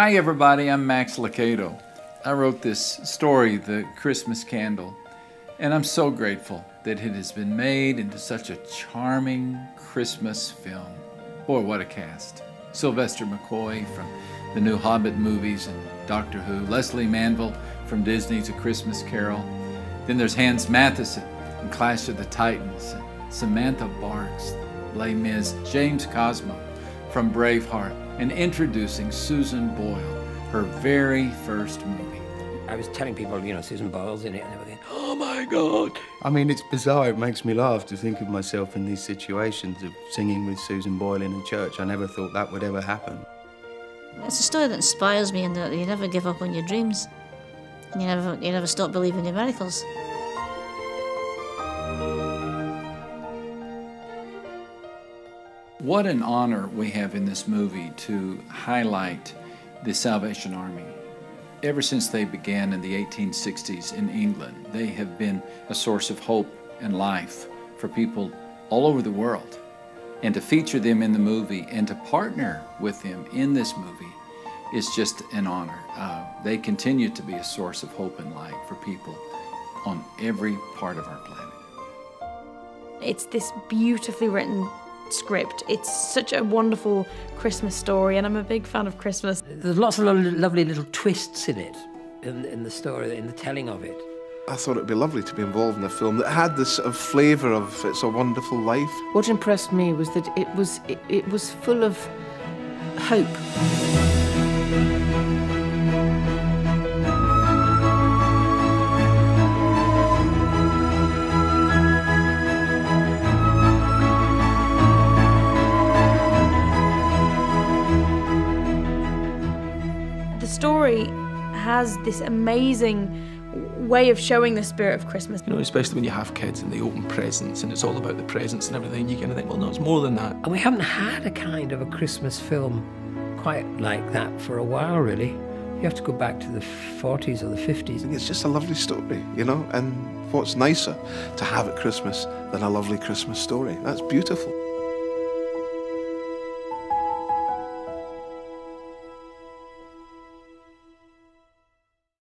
Hi, everybody. I'm Max Lucado. I wrote this story, The Christmas Candle, and I'm so grateful that it has been made into such a charming Christmas film. Boy, what a cast. Sylvester McCoy from the new Hobbit movies and Doctor Who, Lesley Manville from Disney's A Christmas Carol. Then there's Hans Matheson in Clash of the Titans, Samantha Barks, Les Mis, James Cosmo from Braveheart, and introducing Susan Boyle, her very first movie. I was telling people, you know, Susan Boyle's in it and everything. Oh my God! I mean, it's bizarre. It makes me laugh to think of myself in these situations of singing with Susan Boyle in a church. I never thought that would ever happen. It's a story that inspires me and that you never give up on your dreams. And you never, you never stop believing in miracles. What an honor we have in this movie to highlight the Salvation Army. Ever since they began in the 1860s in England, they have been a source of hope and life for people all over the world. And to feature them in the movie and to partner with them in this movie is just an honor. Uh, they continue to be a source of hope and light for people on every part of our planet. It's this beautifully written script. It's such a wonderful Christmas story, and I'm a big fan of Christmas. There's lots of lovely, lovely little twists in it, in, in the story, in the telling of it. I thought it'd be lovely to be involved in a film that had this sort of flavour of It's a Wonderful Life. What impressed me was that it was it, it was full of hope. Story has this amazing way of showing the spirit of Christmas. You know, especially when you have kids and they open presents and it's all about the presents and everything, you kind of think, well, no, it's more than that. And we haven't had a kind of a Christmas film quite like that for a while, really. You have to go back to the 40s or the 50s. It's just a lovely story, you know, and what's nicer to have at Christmas than a lovely Christmas story? That's beautiful.